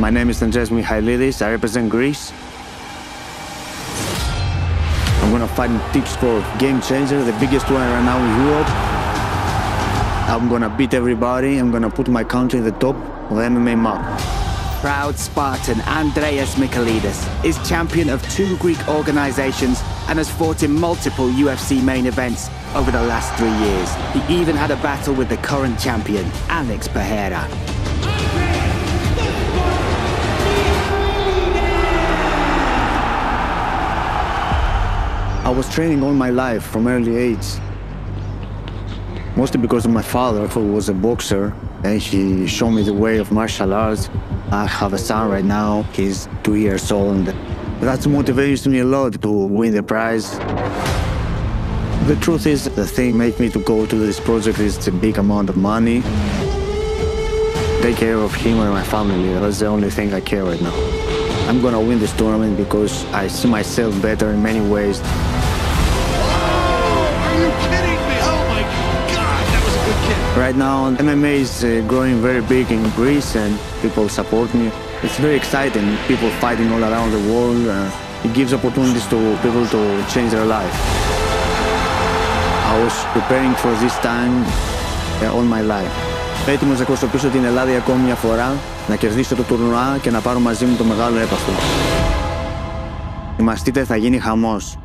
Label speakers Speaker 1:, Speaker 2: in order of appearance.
Speaker 1: My name is Andreas Michailidis. I represent Greece. I'm gonna fight in Tipsport Game Changer, the biggest one right now in Europe. I'm gonna beat everybody. I'm gonna put my country in the top of the MMA map.
Speaker 2: Proud Spartan Andreas Michailidis is champion of two Greek organizations and has fought in multiple UFC main events over the last three years. He even had a battle with the current champion, Alex Pereira.
Speaker 1: I was training all my life from early age. Mostly because of my father, who was a boxer, and he showed me the way of martial arts. I have a son right now, he's two years old. That motivates me a lot to win the prize. The truth is, the thing made me to go to this project is a big amount of money. Take care of him and my family, that's the only thing I care right now. I'm gonna win this tournament because I see myself better in many ways.
Speaker 3: Are you kidding me? Oh my God, that was a good kick.
Speaker 1: Right now, MMA is uh, growing very big in Greece and people support me. It's very exciting, people fighting all around the world. Uh, it gives opportunities to people to change their life. I was preparing for this time uh, all my life. Έτοιμος να εκπροσωπήσω την Ελλάδα για ακόμη μια φορά, να κερδίσω το τουρνουά και να πάρω μαζί μου το μεγάλο έπαθλο. Η μαστίτε θα γίνει χαμός.